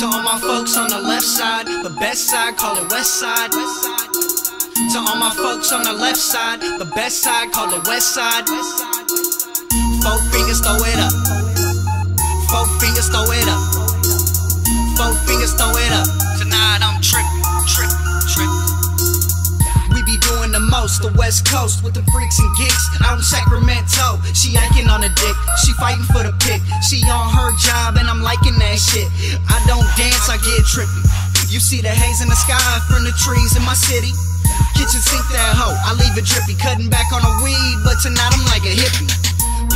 To all my folks on the left side, the best side, call it west side. To all my folks on the left side, the best side, call it west side. Four fingers, throw it up. Four fingers, throw it up. Four fingers, throw it up. Tonight I'm tripping, tripping, tripping. We be doing the most, the West Coast with the freaks and geeks out in Sacramento. She dick, she fighting for the pick. She on her job and I'm liking that shit. I don't dance, I get trippy. You see the haze in the sky from the trees in my city. Kitchen sink that hoe, I leave it drippy. Cutting back on the weed, but tonight I'm like a hippie.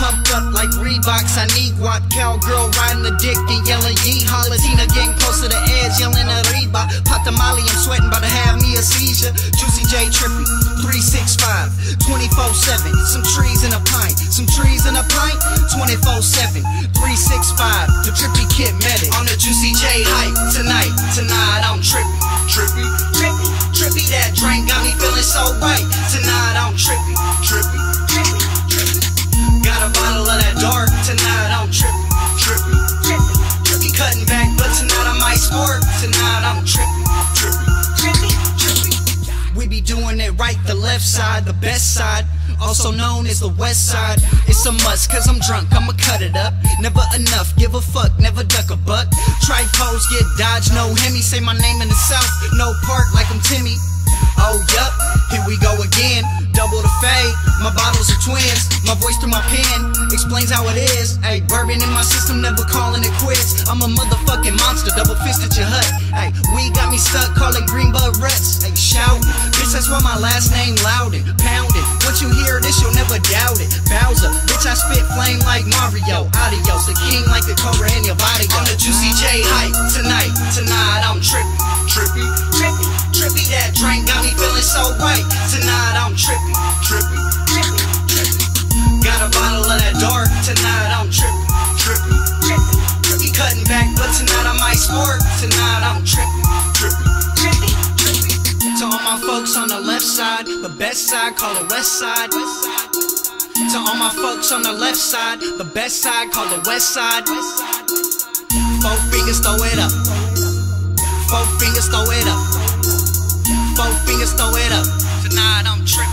Pumped up like Reeboks, I need what Cowgirl riding the dick and yelling yeehaw. Latina getting close to the edge, yelling arriba. Pop the molly, I'm sweating, about to have me a seizure. Juicy J trippy, 365, 24 7. Some trees in trees in a pint, 24 7. 365, the trippy kid met it. On the Juicy J hype, tonight, tonight I'm trippy. Trippy, trippy, trippy. That drink got me feeling so right. Tonight I'm trippy, trippy, trippy, trippy. Got a bottle of that dark tonight. I'm trippy, trippy, trippy, trippy. Cutting back, but tonight I might sport. Tonight I'm trippy, trippy, trippy, trippy. We be doing it right, the left side, the best side. Also known as the west side. It's a must, cause I'm drunk, I'ma cut it up. Never enough, give a fuck, never duck a buck. Try pose, get dodged, no Hemi. Say my name in the south, no part like I'm Timmy. Oh, yup, here we go again. Double the fade, my bottles are twins. My voice through my pen explains how it is. Hey, bourbon in my system, never calling it quits. I'm a motherfucking monster, double fist at your hut. Hey, we got me stuck, call it Greenbug Ruts. Hey, shout, bitch, that's why my last name Loudon. Flame like Mario. Adios, the king like the cobra in your body. On the Juicy J hype tonight, tonight I'm trippy, trippy, trippy, trippy. That drink got me feeling so right. Tonight I'm trippy, trippy, trippy, trippy. Got a bottle of that dark tonight. I'm trippy, trippy, trippy, trippy. Cutting back, but tonight I might sport. Tonight I'm trippy, trippy, trippy, trippy. To all my folks on the left side, the best side, call it west side. To all my folks on the left side, the best side, call the west side. Four fingers, throw it up. Four fingers, throw it up. Four fingers, throw it up. Tonight I'm tripping.